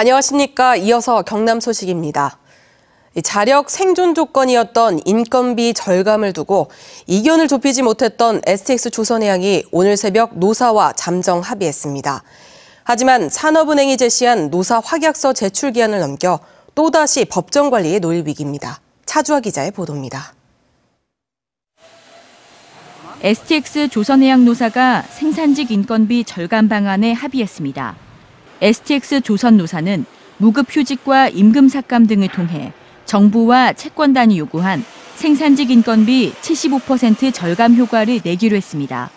안녕하십니까. 이어서 경남 소식입니다. 자력 생존 조건이었던 인건비 절감을 두고 이견을 좁히지 못했던 STX 조선해양이 오늘 새벽 노사와 잠정 합의했습니다. 하지만 산업은행이 제시한 노사 확약서 제출 기한을 넘겨 또다시 법정 관리에 놓일 위기입니다. 차주아 기자의 보도입니다. STX 조선해양 노사가 생산직 인건비 절감 방안에 합의했습니다. STX 조선노사는 무급 휴직과 임금 삭감 등을 통해 정부와 채권단이 요구한 생산직 인건비 75% 절감 효과를 내기로 했습니다.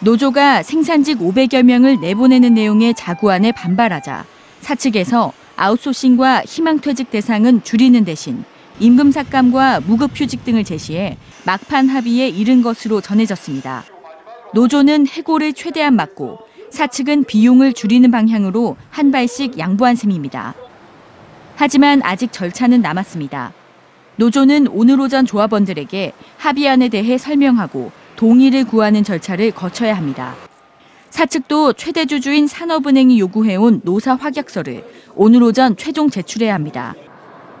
노조가 생산직 500여 명을 내보내는 내용의 자구안에 반발하자 사측에서 아웃소싱과 희망퇴직 대상은 줄이는 대신 임금 삭감과 무급 휴직 등을 제시해 막판 합의에 이른 것으로 전해졌습니다. 노조는 해고를 최대한 막고 사측은 비용을 줄이는 방향으로 한 발씩 양보한 셈입니다. 하지만 아직 절차는 남았습니다. 노조는 오늘 오전 조합원들에게 합의안에 대해 설명하고 동의를 구하는 절차를 거쳐야 합니다. 사측도 최대 주주인 산업은행이 요구해온 노사 확약서를 오늘 오전 최종 제출해야 합니다.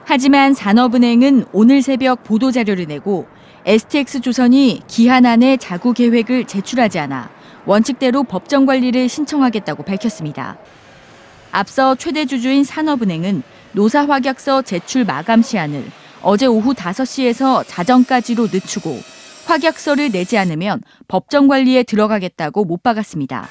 하지만 산업은행은 오늘 새벽 보도자료를 내고 STX 조선이 기한 안에 자구 계획을 제출하지 않아 원칙대로 법정 관리를 신청하겠다고 밝혔습니다. 앞서 최대 주주인 산업은행은 노사 확약서 제출 마감 시한을 어제 오후 5시에서 자정까지로 늦추고 확약서를 내지 않으면 법정 관리에 들어가겠다고 못 박았습니다.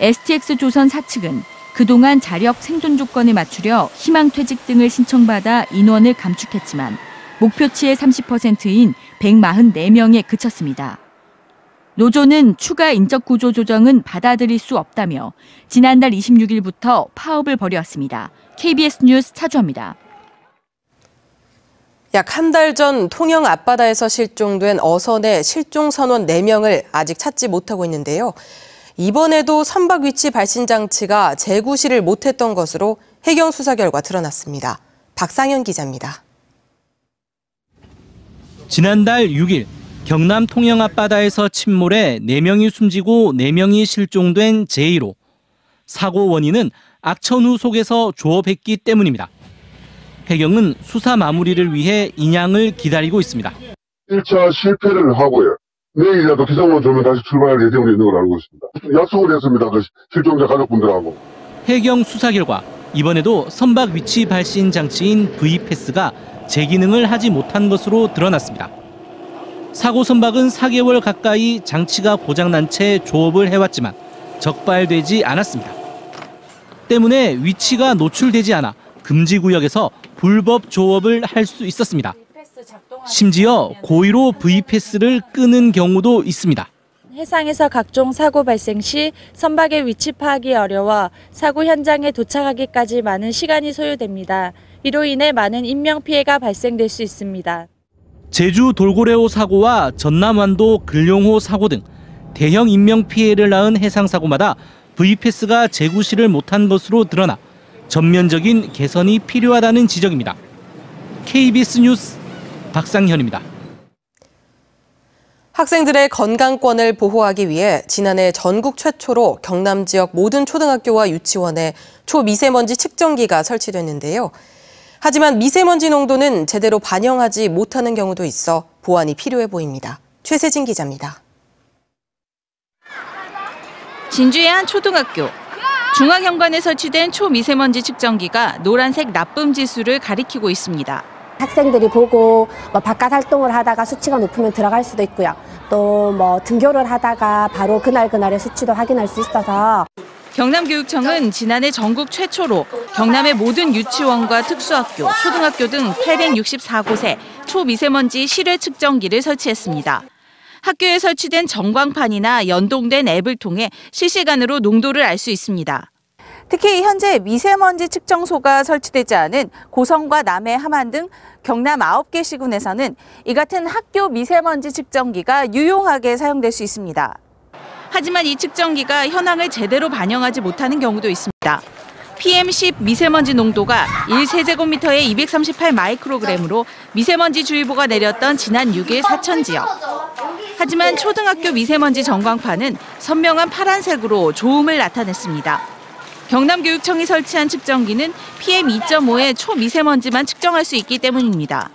STX 조선 사측은 그동안 자력 생존 조건을 맞추려 희망퇴직 등을 신청받아 인원을 감축했지만 목표치의 30%인 144명에 그쳤습니다. 노조는 추가 인적 구조 조정은 받아들일 수 없다며 지난달 26일부터 파업을 벌여왔습니다. KBS 뉴스 차주합니다. 약 한 달 전 통영 앞바다에서 실종된 어선의 실종 선원 4명을 아직 찾지 못하고 있는데요. 이번에도 선박 위치 발신 장치가 재구시를 못했던 것으로 해경 수사 결과 드러났습니다. 박상현 기자입니다. 지난달 6일 경남 통영 앞바다에서 침몰해 4명이 숨지고 4명이 실종된 제1호. 사고 원인은 악천후 속에서 조업했기 때문입니다. 해경은 수사 마무리를 위해 인양을 기다리고 있습니다. 1차 실패를 하고요. 내일이라도 기상만 들면 다시 출발할 예정으로 있는 걸 알고 있습니다. 약속을 했습니다. 그 실종자 가족분들하고. 해경 수사 결과 이번에도 선박 위치 발신 장치인 V패스가 제 기능을 하지 못한 것으로 드러났습니다. 사고 선박은 4개월 가까이 장치가 고장난 채 조업을 해왔지만 적발되지 않았습니다. 때문에 위치가 노출되지 않아 금지 구역에서 불법 조업을 할 수 있었습니다. 심지어 고의로 V패스를 끄는 경우도 있습니다. 해상에서 각종 사고 발생 시 선박의 위치 파악이 어려워 사고 현장에 도착하기까지 많은 시간이 소요됩니다. 이로 인해 많은 인명 피해가 발생될 수 있습니다. 제주 돌고래호 사고와 전남완도 근룡호 사고 등 대형 인명 피해를 낳은 해상 사고마다 V패스가 재구시를 못한 것으로 드러나 전면적인 개선이 필요하다는 지적입니다. KBS 뉴스 박상현입니다. 학생들의 건강권을 보호하기 위해 지난해 전국 최초로 경남 지역 모든 초등학교와 유치원에 초미세먼지 측정기가 설치됐는데요. 하지만 미세먼지 농도는 제대로 반영하지 못하는 경우도 있어 보완이 필요해 보입니다. 최세진 기자입니다. 진주의 한 초등학교. 중앙현관에 설치된 초미세먼지 측정기가 노란색 나쁨 지수를 가리키고 있습니다. 학생들이 보고 뭐 바깥 활동을 하다가 수치가 높으면 들어갈 수도 있고요. 또 뭐 등교를 하다가 바로 그날 그날의 수치도 확인할 수 있어서 경남교육청은 지난해 전국 최초로 경남의 모든 유치원과 특수학교, 초등학교 등 864곳에 초미세먼지 실외 측정기를 설치했습니다. 학교에 설치된 전광판이나 연동된 앱을 통해 실시간으로 농도를 알 수 있습니다. 특히 현재 미세먼지 측정소가 설치되지 않은 고성과 남해, 함안 등 경남 9개 시군에서는 이 같은 학교 미세먼지 측정기가 유용하게 사용될 수 있습니다. 하지만 이 측정기가 현황을 제대로 반영하지 못하는 경우도 있습니다. PM10 미세먼지 농도가 1세제곱미터에 238 마이크로그램으로 미세먼지 주의보가 내렸던 지난 6일 사천 지역. 하지만 초등학교 미세먼지 전광판은 선명한 파란색으로 좋음을 나타냈습니다. 경남교육청이 설치한 측정기는 PM2.5의 초미세먼지만 측정할 수 있기 때문입니다.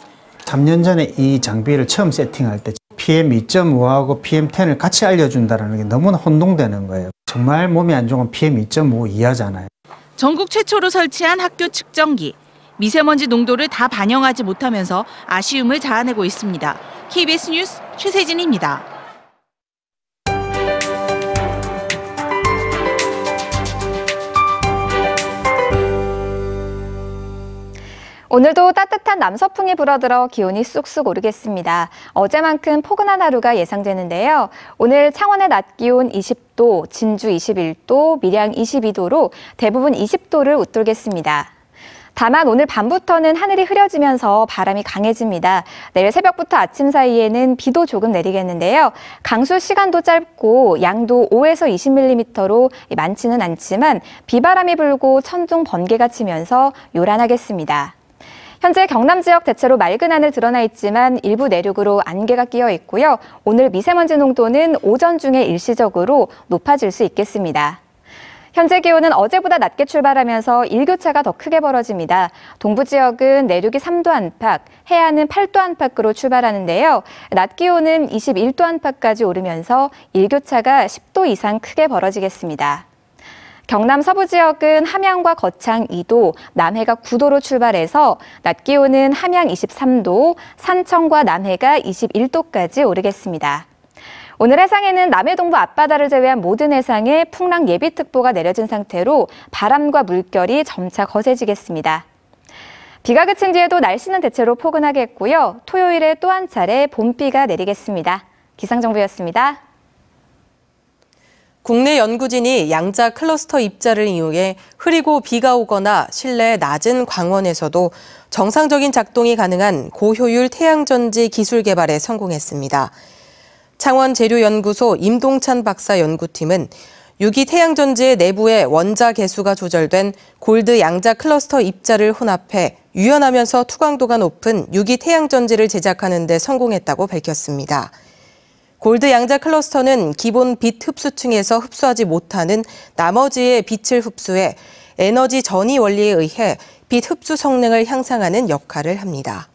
3년 전에 이 장비를 처음 세팅할 때 PM 2.5하고 PM 10을 같이 알려준다는 게 너무나 혼동되는 거예요. 정말 몸이 안 좋은 PM 2.5 이하잖아요. 전국 최초로 설치한 학교 측정기. 미세먼지 농도를 다 반영하지 못하면서 아쉬움을 자아내고 있습니다. KBS 뉴스 최세진입니다. 오늘도 따뜻한 남서풍이 불어들어 기온이 쑥쑥 오르겠습니다. 어제만큼 포근한 하루가 예상되는데요. 오늘 창원의 낮 기온 20도, 진주 21도, 밀양 22도로 대부분 20도를 웃돌겠습니다. 다만 오늘 밤부터는 하늘이 흐려지면서 바람이 강해집니다. 내일 새벽부터 아침 사이에는 비도 조금 내리겠는데요. 강수 시간도 짧고 양도 5에서 20mm로 많지는 않지만 비바람이 불고 천둥 번개가 치면서 요란하겠습니다. 현재 경남 지역 대체로 맑은 하늘 드러나 있지만 일부 내륙으로 안개가 끼어 있고요. 오늘 미세먼지 농도는 오전 중에 일시적으로 높아질 수 있겠습니다. 현재 기온은 어제보다 낮게 출발하면서 일교차가 더 크게 벌어집니다. 동부 지역은 내륙이 3도 안팎, 해안은 8도 안팎으로 출발하는데요. 낮 기온은 21도 안팎까지 오르면서 일교차가 10도 이상 크게 벌어지겠습니다. 경남 서부 지역은 함양과 거창 2도, 남해가 9도로 출발해서 낮 기온은 함양 23도, 산청과 남해가 21도까지 오르겠습니다. 오늘 해상에는 남해 동부 앞바다를 제외한 모든 해상에 풍랑 예비특보가 내려진 상태로 바람과 물결이 점차 거세지겠습니다. 비가 그친 뒤에도 날씨는 대체로 포근하겠고요. 토요일에 또 한 차례 봄비가 내리겠습니다. 기상정보였습니다. 국내 연구진이 양자 클러스터 입자를 이용해 흐리고 비가 오거나 실내 낮은 광원에서도 정상적인 작동이 가능한 고효율 태양전지 기술 개발에 성공했습니다. 창원재료연구소 임동찬 박사 연구팀은 유기 태양전지의 내부에 원자 개수가 조절된 골드 양자 클러스터 입자를 혼합해 유연하면서 투광도가 높은 유기 태양전지를 제작하는 데 성공했다고 밝혔습니다. 골드 양자 클러스터는 기본 빛 흡수층에서 흡수하지 못하는 나머지의 빛을 흡수해 에너지 전이 원리에 의해 빛 흡수 성능을 향상하는 역할을 합니다.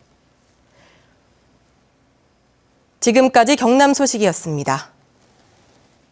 지금까지 경남 소식이었습니다.